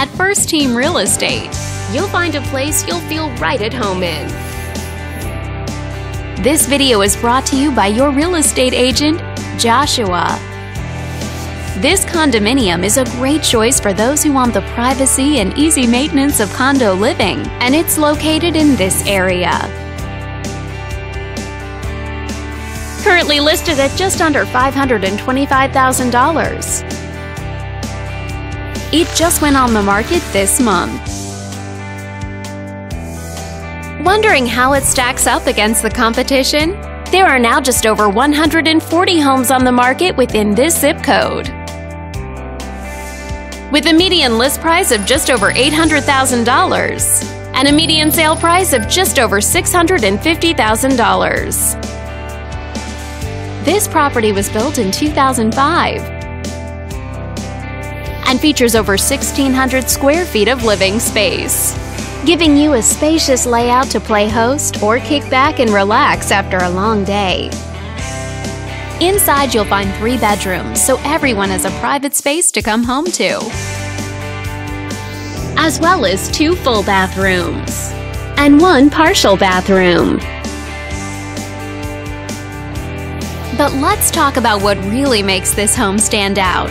At First Team Real Estate, you'll find a place you'll feel right at home in. This video is brought to you by your real estate agent, Joshua. This condominium is a great choice for those who want the privacy and easy maintenance of condo living, and it's located in this area. Currently listed at just under $525,000. It just went on the market this month. Wondering how it stacks up against the competition? There are now just over 140 homes on the market within this zip code. With a median list price of just over $800,000 and a median sale price of just over $650,000. This property was built in 2005 and features over 1,600 square feet of living space, giving you a spacious layout to play host or kick back and relax after a long day. Inside, you'll find three bedrooms, so everyone has a private space to come home to, as well as two full bathrooms and one partial bathroom. But let's talk about what really makes this home stand out.